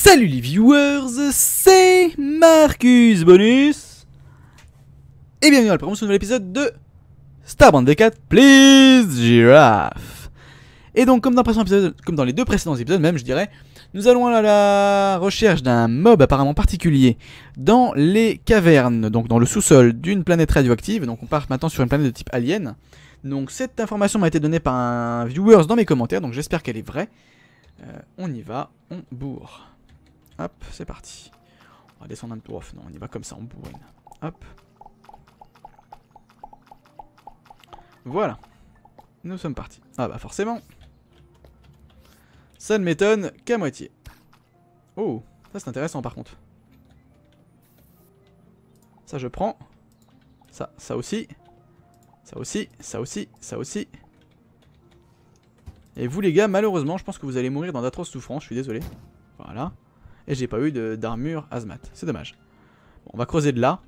Salut les viewers, c'est Marcus Bonus. Et bienvenue à la promotion de l'épisode de Starbrand V4 Please Giraffe. Et donc comme dans, le épisode, comme dans les deux précédents épisodes même je dirais Nous allons à la recherche d'un mob apparemment particulier Dans les cavernes, donc dans le sous-sol d'une planète radioactive. Donc on part maintenant sur une planète de type alien. Donc cette information m'a été donnée par un viewer dans mes commentaires Donc j'espère qu'elle est vraie. Euh, on y va, on bourre. Hop, c'est parti. On va descendre un peu. non, on y va comme ça, on bourrine. Hop. Voilà. Nous sommes partis. Ah bah forcément. Ça ne m'étonne qu'à moitié. Oh, ça c'est intéressant par contre. Ça je prends. Ça, ça aussi. Ça aussi, ça aussi, ça aussi. Et vous les gars, malheureusement, je pense que vous allez mourir dans d'atroces souffrances, je suis désolé. Voilà. Et j'ai pas eu d'armure Azmat, c'est dommage. Bon, on va creuser de là.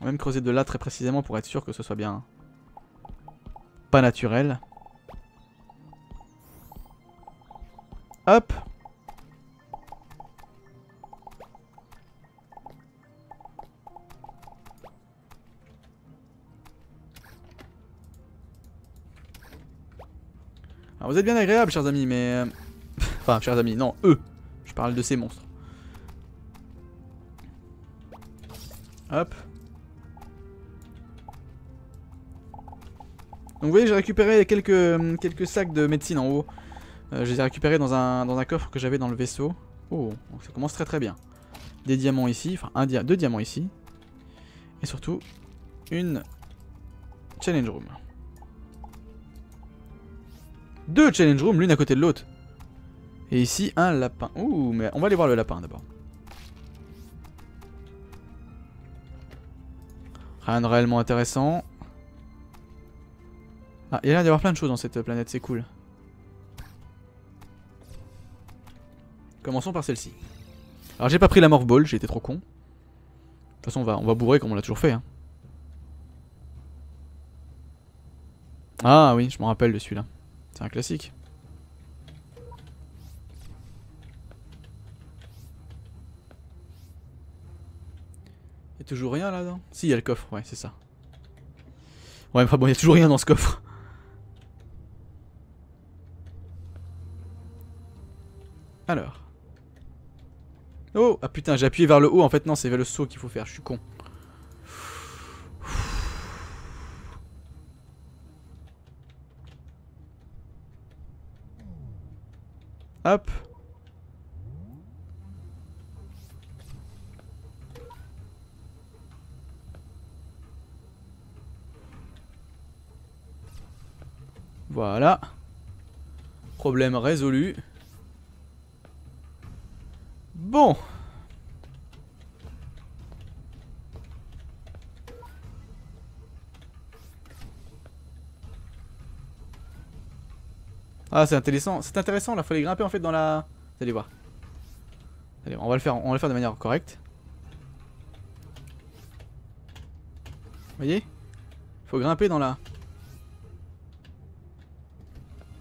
On va même creuser de là très précisément pour être sûr que ce soit bien... Pas naturel. Hop Alors vous êtes bien agréables, chers amis, mais... Euh, enfin, chers amis, non, eux. Parle de ces monstres. Hop. Donc vous voyez, j'ai récupéré quelques, sacs de médecine en haut. Euh, je les ai récupérés dans un, coffre que j'avais dans le vaisseau. Oh, ça commence très très bien. Des diamants ici, enfin deux diamants ici. Et surtout, une challenge room. Deux challenge rooms, l'une à côté de l'autre. Et ici, un lapin. Ouh, mais on va aller voir le lapin d'abord. Rien de réellement intéressant. Ah, il y a l'air d'y plein de choses dans cette planète, c'est cool. Commençons par celle-ci. Alors j'ai pas pris la morph ball, j'ai trop con. De toute façon on va, on va bourrer comme on l'a toujours fait. Hein. Ah oui, je me rappelle de celui-là. C'est un classique. Toujours rien là-dedans Si, il y a le coffre, ouais, c'est ça. Ouais, mais bon, il y a toujours rien dans ce coffre. Alors. Oh Ah putain, j'ai appuyé vers le haut, en fait non, c'est vers le saut qu'il faut faire, je suis con. Hop. Voilà. Problème résolu. Bon. Ah, c'est intéressant. C'est intéressant, là, fallait grimper en fait dans la... Vous allez voir. Allez, on va le faire, on va le faire de manière correcte. Vous voyez? Faut grimper dans la...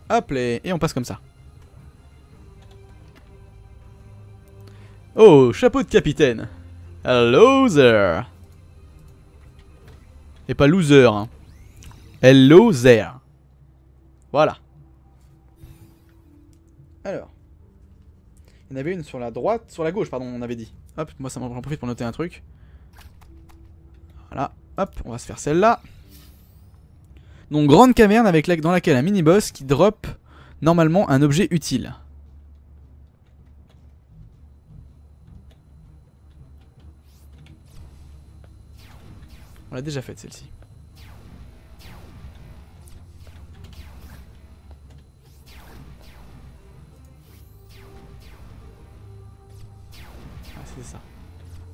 Hop, et on passe comme ça. Oh, chapeau de capitaine. Hello there. Et pas loser. Hein. Hello there. Voilà. Alors. Il y en avait une sur la droite, sur la gauche, pardon, on avait dit. Hop, moi ça m'en profite pour noter un truc. Voilà, hop, on va se faire celle-là. Donc grande caverne avec dans laquelle un mini-boss qui drop normalement un objet utile. On l'a déjà faite celle-ci.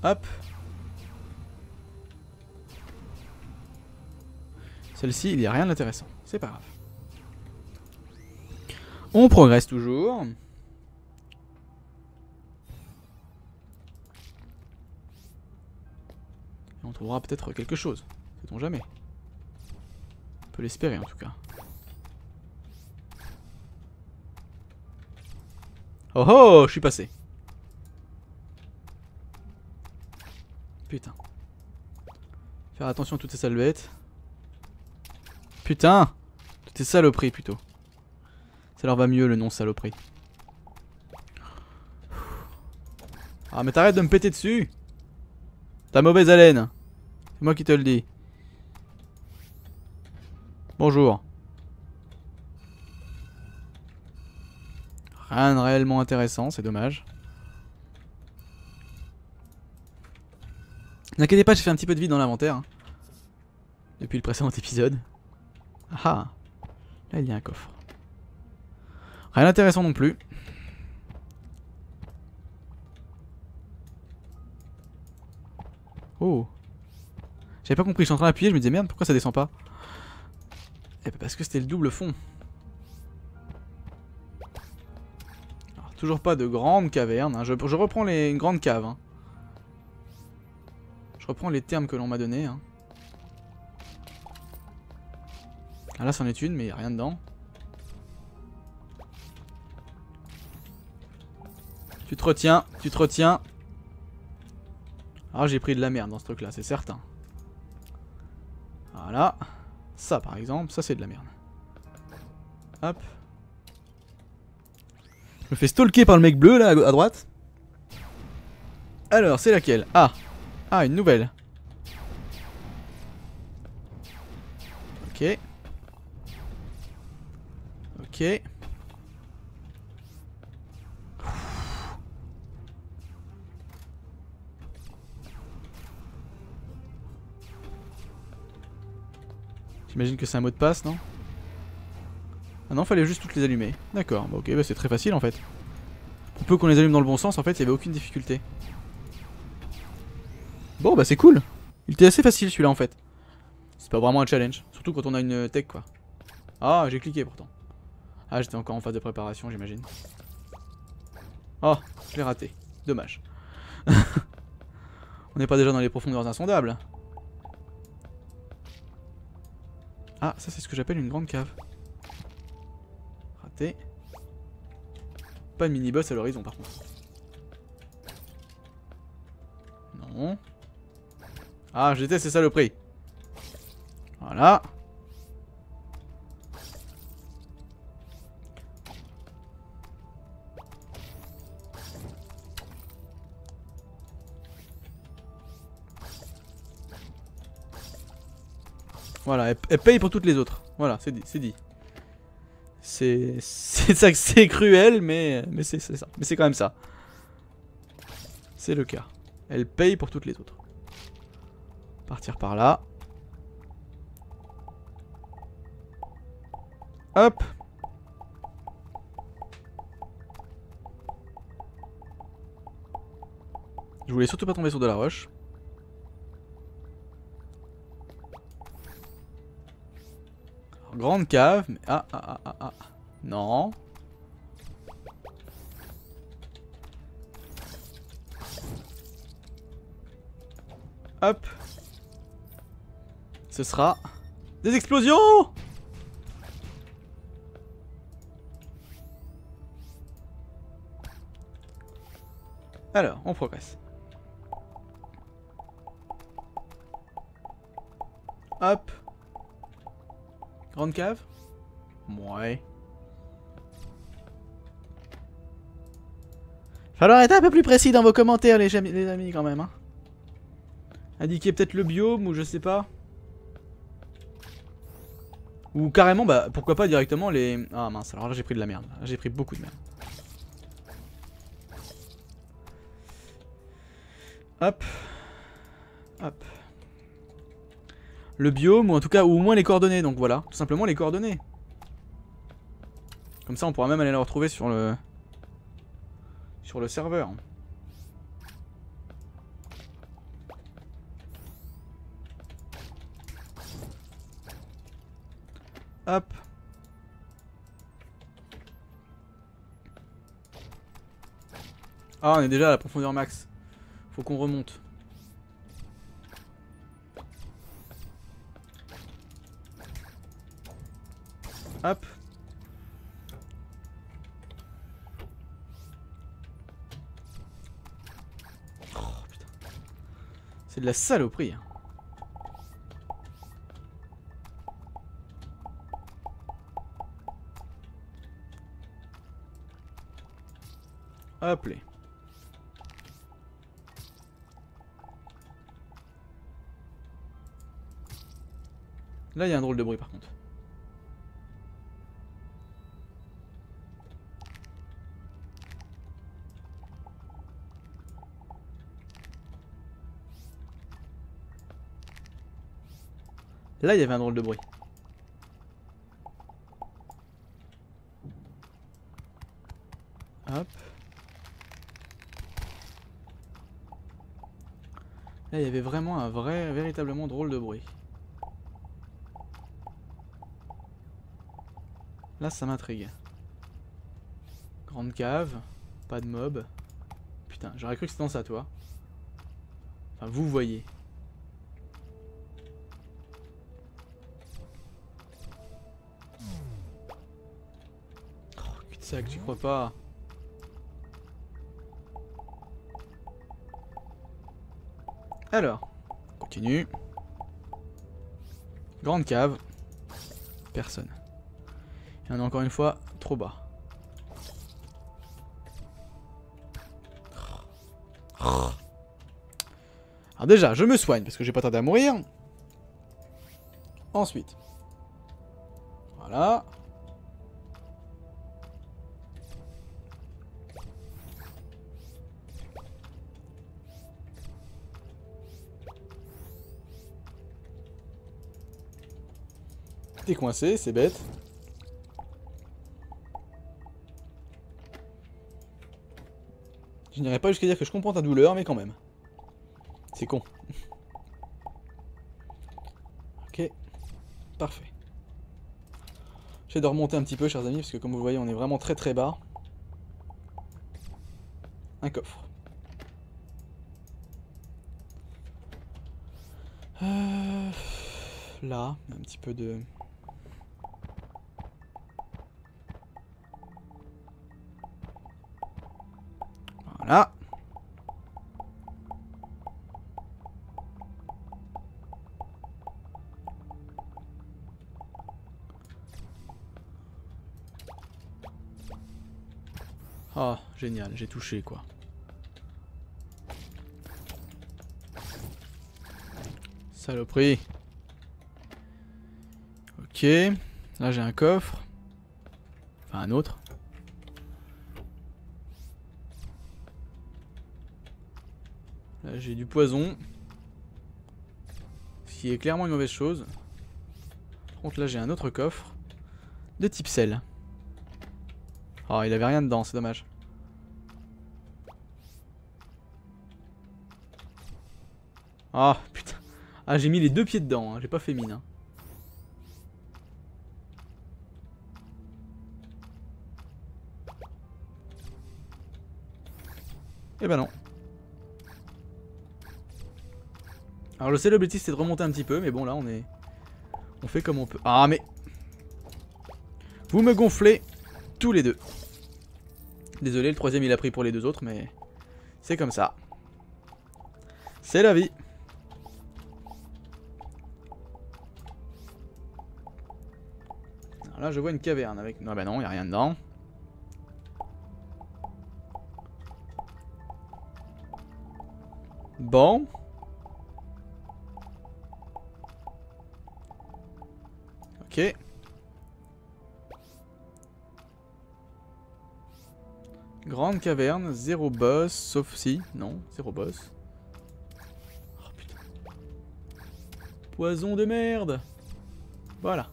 Hop. Celle-ci, il n'y a rien d'intéressant. C'est pas grave. On progresse toujours. Et on trouvera peut-être quelque chose. Sait-on jamais. On peut l'espérer en tout cas. Oh oh, je suis passé. Putain. Faire attention à toutes ces salvettes. Putain Toutes ces saloperies plutôt. Ça leur va mieux le nom saloperie. Ah mais t'arrêtes de me péter dessus T'as mauvaise haleine C'est moi qui te le dis. Bonjour. Rien de réellement intéressant, c'est dommage. N'inquiétez pas, j'ai fait un petit peu de vide dans l'inventaire. hein. Depuis le précédent épisode. Ah Là, il y a un coffre. Rien d'intéressant non plus. Oh J'avais pas compris, je suis en train d'appuyer, je me disais merde, pourquoi ça descend pas? Eh ben parce que c'était le double fond. Alors, toujours pas de grande caverne, hein. je, je reprends les une grande cave. hein. Je reprends les termes que l'on m'a donnés. hein. Ah là c'en est une mais y a rien dedans. Tu te retiens, tu te retiens. Ah j'ai pris de la merde dans ce truc là, c'est certain. Voilà. Ça par exemple, ça c'est de la merde. Hop. Je me fais stalker par le mec bleu là à droite. Alors c'est laquelle? Ah Ah une nouvelle. Ok. J'imagine que c'est un mot de passe, non? Ah non, fallait juste toutes les allumer. D'accord, bah ok, bah c'est très facile en fait. Pour peu qu'on les allume dans le bon sens, en fait, il y avait aucune difficulté. Bon, bah c'est cool. Il était assez facile celui-là en fait. C'est pas vraiment un challenge, surtout quand on a une tech quoi. Ah, j'ai cliqué pourtant. Ah, j'étais encore en phase de préparation, j'imagine. Oh, je l'ai raté. Dommage. on n'est pas déjà dans les profondeurs insondables. Ah, ça c'est ce que j'appelle une grande cave. Raté. Pas de mini-boss à l'horizon par contre. Non. Ah, je déteste ces saloperies. Voilà. Voilà, elle, paye pour toutes les autres. Voilà, c'est dit, c'est dit. C'est c'est ça que c'est cruel, mais mais c'est ça. Mais c'est quand même ça. C'est le cas. Elle paye pour toutes les autres. Partir par là. Hop. Je voulais surtout pas tomber sur de la roche. Grande cave, mais ah ah ah ah ah. Non. Hop. Ce sera des explosions Alors, on progresse. Hop. Grande cave? Ouais. Falloir être un peu plus précis dans vos commentaires, les, les amis, quand même. Hein. Indiquer peut-être le biome ou je sais pas. Ou carrément, bah pourquoi pas directement les. Ah mince, alors là j'ai pris de la merde. J'ai pris beaucoup de merde. Hop. Hop. Le biome, ou en tout cas, ou au moins les coordonnées, donc voilà. Tout simplement les coordonnées. Comme ça on pourra même aller les retrouver sur le. Sur le serveur. Hop. Ah, on est déjà à la profondeur max. Faut qu'on remonte. Hop. Oh. C'est de la saloperie. hein. Hop les. Là, il y a un drôle de bruit par contre. Là, il y avait un drôle de bruit. Hop. Là, il y avait vraiment un vrai, véritablement drôle de bruit. Là, ça m'intrigue. Grande cave, pas de mob. Putain, j'aurais cru que c'était dans ça, toi. Enfin, vous voyez. Cul-de-sac, tu crois pas Alors, on continue. Grande cave. Personne. Et on est encore une fois trop bas. Alors déjà, je me soigne parce que j'ai pas tardé à mourir. Ensuite. Voilà. Coincé, c'est bête. Je n'irai pas jusqu'à dire que je comprends ta douleur, mais quand même. C'est con. ok. Parfait. J'essaie de remonter un petit peu, chers amis, parce que comme vous voyez, on est vraiment très très bas. Un coffre. Euh, Là, un petit peu de... Voilà. Ah, génial, j'ai touché quoi. Saloperie. Ok, là j'ai un coffre. Enfin un autre. J'ai du poison. Ce qui est clairement une mauvaise chose. Par contre là j'ai un autre coffre. De type sel. Oh il avait rien dedans, c'est dommage. Ah putain. Ah j'ai mis les deux pieds dedans, hein. j'ai pas fait mine. hein. Eh ben non. Alors je sais l'objectif c'est de remonter un petit peu, mais bon là on est... On fait comme on peut. Ah mais... Vous me gonflez tous les deux. Désolé, le troisième il a pris pour les deux autres, mais... C'est comme ça. C'est la vie. Alors là je vois une caverne avec... Non bah non, il a rien dedans. Bon. Ok. Grande caverne, zéro boss, sauf si... Non, zéro boss. Oh putain. Poison de merde Voilà.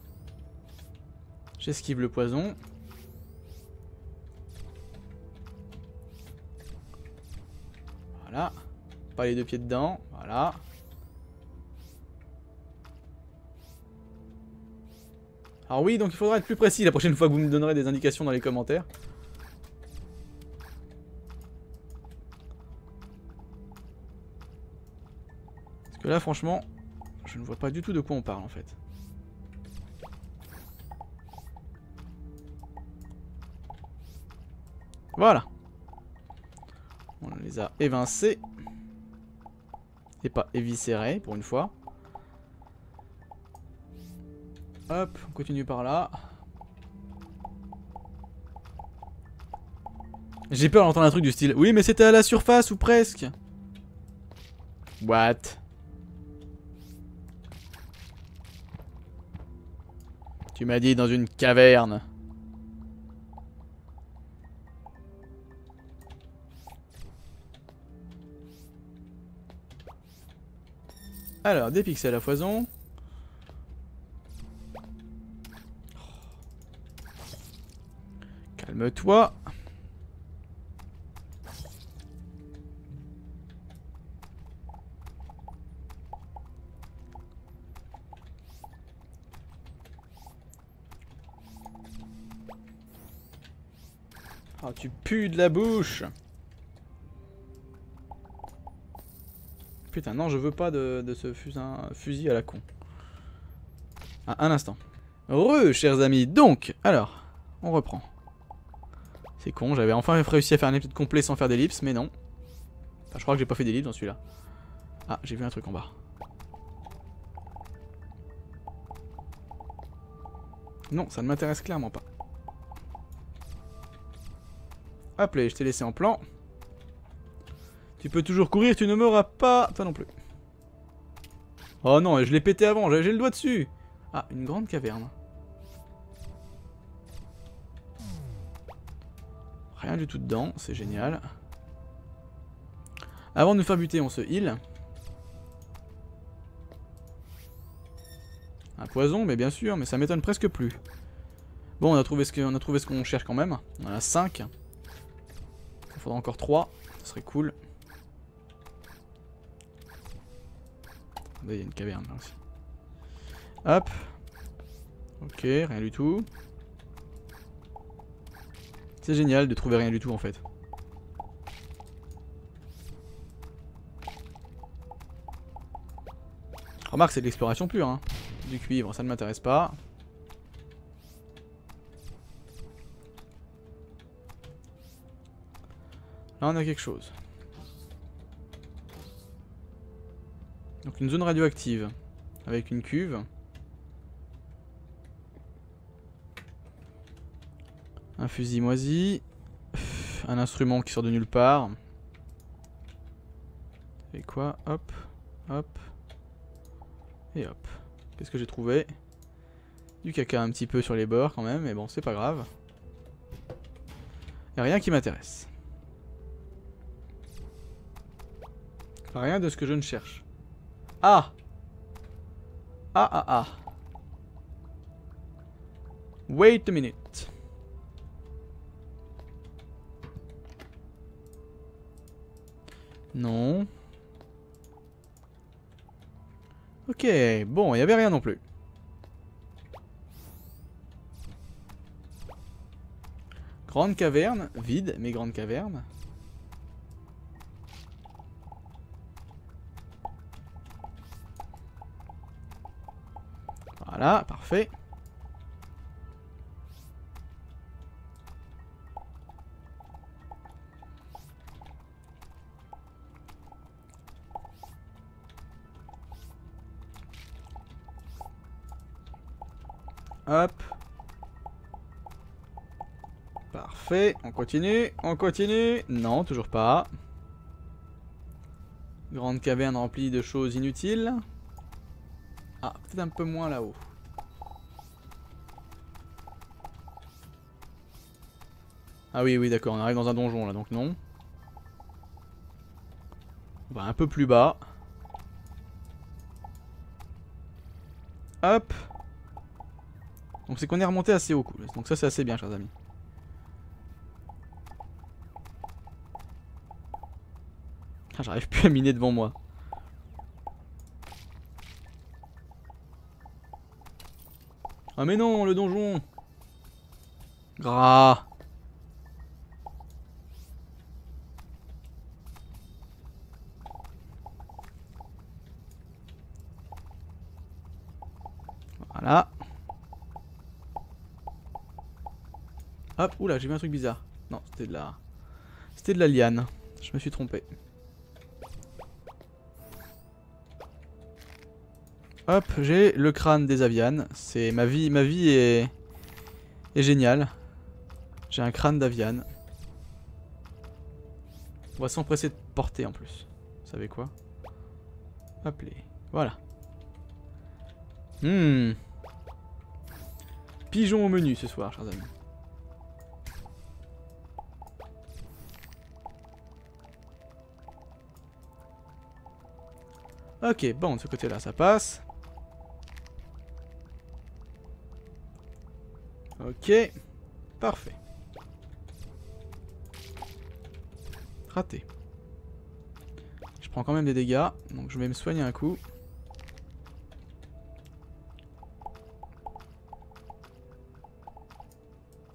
J'esquive le poison. Voilà. Pas les deux pieds dedans. Voilà. Alors oui, donc il faudra être plus précis la prochaine fois que vous me donnerez des indications dans les commentaires. Parce que là, franchement, je ne vois pas du tout de quoi on parle en fait. Voilà. On les a évincés. Et pas éviscéré, pour une fois. Hop, on continue par là. J'ai peur d'entendre un truc du style. Oui, mais c'était à la surface ou presque. What? Tu m'as dit dans une caverne. Alors, des pixels à foison. Calme-toi. Oh, tu pues de la bouche Putain, non, je veux pas de, ce fusil, à la con. Ah, un instant. Re, chers amis. Donc, alors, on reprend. C'est con, j'avais enfin réussi à faire un épisode complet sans faire d'ellipse, mais non. Enfin, je crois que j'ai pas fait d'ellipse dans celui-là. Ah, j'ai vu un truc en bas. Non, ça ne m'intéresse clairement pas. Hop là, je t'ai laissé en plan. Tu peux toujours courir, tu ne m'auras pas. Toi non plus. Oh non, je l'ai pété avant, j'ai le doigt dessus. Ah, une grande caverne. Rien du tout dedans, c'est génial. Avant de nous faire buter, on se heal. Un poison, mais bien sûr, mais ça m'étonne presque plus. Bon, on a trouvé ce qu'on cherche quand même. On en a 5. Il faudra encore 3. Ce serait cool. il y a une caverne là aussi. Hop. Ok, rien du tout. C'est génial de trouver rien du tout en fait. Remarque, c'est de l'exploration pure. Hein. Du cuivre, ça ne m'intéresse pas. Là, on a quelque chose. Donc une zone radioactive. Avec une cuve. Un fusil moisi. Un instrument qui sort de nulle part. Et quoi? Hop. Hop. Et hop. Qu'est-ce que j'ai trouvé? Du caca un petit peu sur les bords quand même, mais bon, c'est pas grave. Y'a rien qui m'intéresse. Rien de ce que je ne cherche. Ah Ah ah ah Wait a minute. Non. Ok, bon, il n'y avait rien non plus. Grande caverne, vide, mais grande caverne. Voilà, parfait. Hop. Parfait, on continue, on continue. Non, toujours pas. Grande caverne remplie de choses inutiles. Ah, peut-être un peu moins là-haut. Ah oui, oui, d'accord, on arrive dans un donjon là, donc non. On va un peu plus bas. Hop. Donc c'est qu'on est remonté assez haut, cool. Donc ça c'est assez bien, chers amis. Ah, J'arrive plus à miner devant moi. Ah mais non, le donjon Gras Voilà. Hop, oula, j'ai vu un truc bizarre. Non, c'était de la... C'était de la liane. Je me suis trompé. Hop, j'ai le crâne des avianes. C'est ma vie, ma vie est, est géniale. J'ai un crâne d'aviane. On va s'empresser de porter en plus. Vous savez quoi? Hop les. Voilà. Hmm. Pigeon au menu ce soir, chers amis. Ok, bon, de ce côté-là, ça passe. Ok, parfait. Raté. Je prends quand même des dégâts, donc je vais me soigner un coup.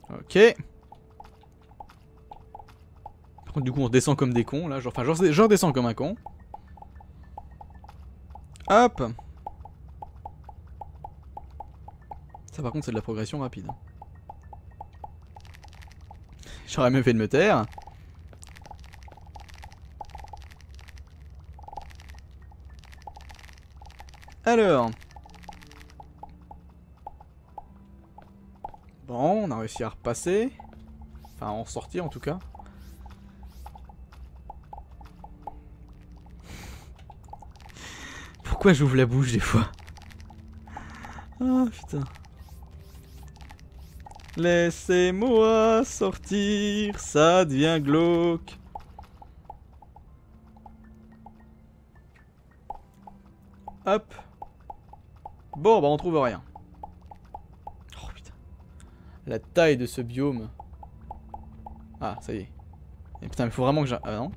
Ok. Par contre, du coup, on descend comme des cons, là. Genre, enfin, genre, genre descend comme un con. Hop Ça par contre c'est de la progression rapide. J'aurais même fait de me taire. Alors. Bon, on a réussi à repasser. Enfin, en sortir en tout cas. Pourquoi j'ouvre la bouche des fois Ah putain. Laissez-moi sortir, ça devient glauque. Hop. Bon, bah on trouve rien. Oh putain. La taille de ce biome. Ah, ça y est. Et putain, il faut vraiment que j'ai... Ah non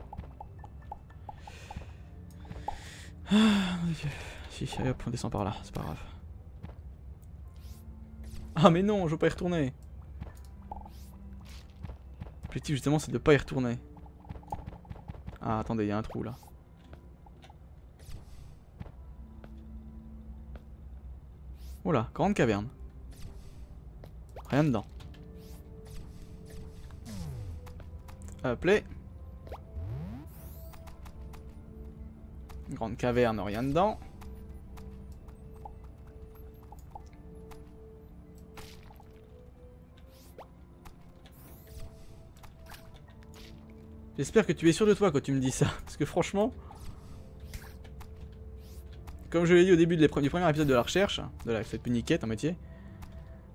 Ah, mon dieu. Si, hop, on descend par là, c'est pas grave. Ah mais non, je veux pas y retourner. L'objectif justement c'est de pas y retourner. Ah attendez, il y a un trou là. Oula, grande caverne. Rien dedans. Hop Grande caverne, rien dedans. J'espère que tu es sûr de toi quand tu me dis ça. Parce que franchement... Comme je l'ai dit au début du premier épisode de la recherche, de la, cette puniquette en métier,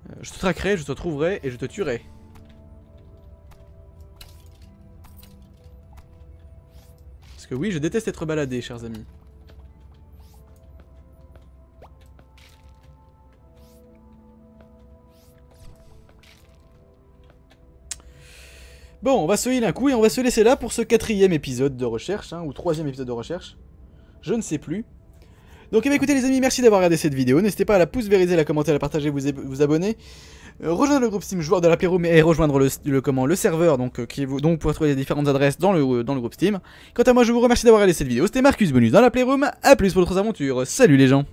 euh, je te traquerai, je te trouverai et je te tuerai. Oui, je déteste être baladé, chers amis. Bon, on va se heal un coup et on va se laisser là pour ce quatrième épisode de recherche, hein, ou troisième épisode de recherche. Je ne sais plus. Donc, eh écoutez les amis, merci d'avoir regardé cette vidéo. N'hésitez pas à la pouce vériser, la commenter, la partager, vous, vous abonner. Euh, rejoindre le groupe Steam joueur de la Playroom et rejoindre le, comment, le serveur donc, euh, qui vous, donc pour trouver les différentes adresses dans le, dans le groupe Steam. Quant à moi, je vous remercie d'avoir regardé cette vidéo. C'était Marcus Bonus dans la Playroom. A plus pour d'autres aventures. Salut les gens